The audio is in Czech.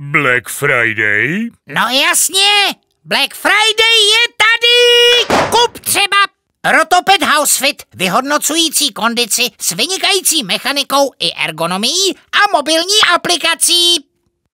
Black Friday? No jasně, Black Friday je tady! Kup třeba Rotoped Housefit, vyhodnocující kondici s vynikající mechanikou i ergonomií a mobilní aplikací.